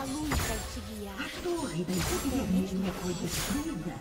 A luz vai te guiar. A torre da epidemia foi destruída.